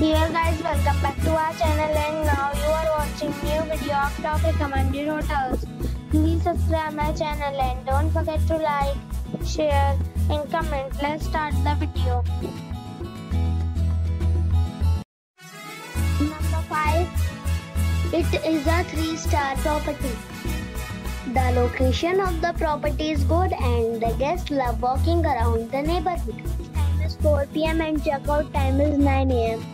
Dear guys, welcome back to our channel and now you are watching new video of top recommended hotels. Please subscribe my channel and don't forget to like, share and comment. Let's start the video. Number 5. It is a 3-star property. The location of the property is good and the guests love walking around the neighborhood. Time is 4 pm and checkout time is 9 am.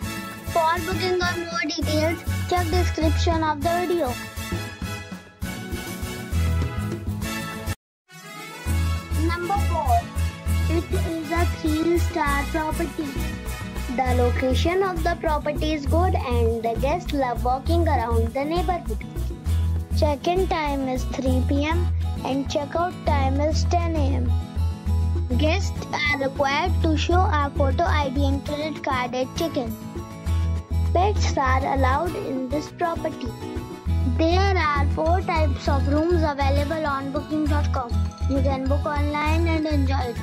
For booking or more details, check description of the video. Number 4. It is a 3-star property. The location of the property is good and the guests love walking around the neighborhood. Check-in time is 3 pm and checkout time is 10 am. Guests are required to show a photo ID and credit card at check-in. Pets are allowed in this property. There are four types of rooms available on booking.com. You can book online and enjoy it.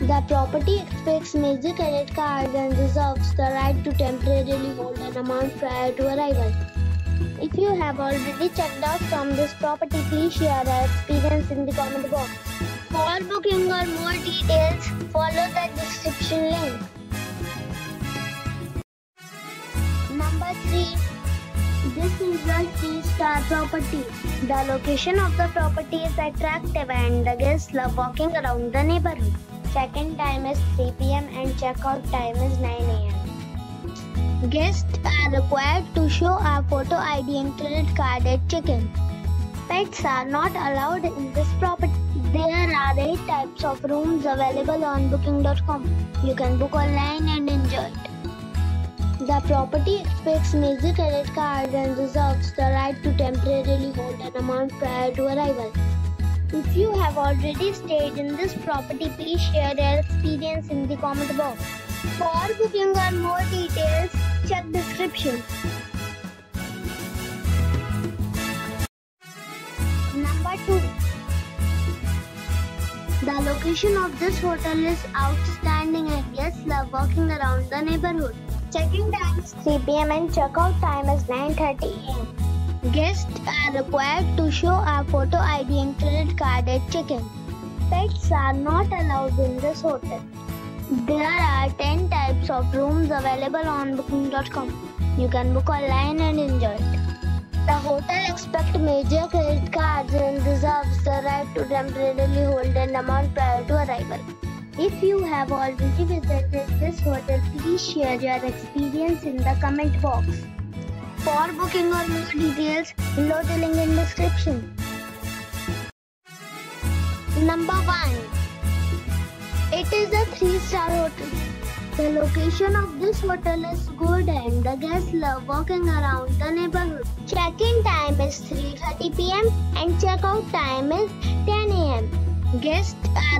The property expects major credit cards and reserves the right to temporarily hold an amount prior to arrival. If you have already checked out from this property, please share your experience in the comment box. For booking or more details, follow the description link. This is a 3-star property. The location of the property is attractive and the guests love walking around the neighborhood. Check-in time is 3 pm and checkout time is 9 am. Guests are required to show a photo ID and credit card at check-in. Pets are not allowed in this property. There are 8 types of rooms available on booking.com. You can book online and enjoy it. The property expects major credit cards and reserves the right to temporarily hold an amount prior to arrival. If you have already stayed in this property, please share your experience in the comment box. For booking or more details, check description. Number 2. The location of this hotel is outstanding and guests love walking around the neighborhood. Check-in time is 3 pm and checkout time is 9.30 am. Guests are required to show a photo ID and credit card at check-in. Pets are not allowed in this hotel. There are 10 types of rooms available on booking.com. You can book online and enjoy it. The hotel expects major credit cards and reserves the right to temporarily hold an amount prior to arrival. If you have already visited this hotel, please share your experience in the comment box. For booking or more details, below the link in description. Number 1. It is a 3-star hotel. The location of this hotel is good and the guests love walking around the neighborhood. Check-in time is 3.30 pm and check-out time is 10 am. Guests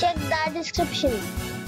check the description.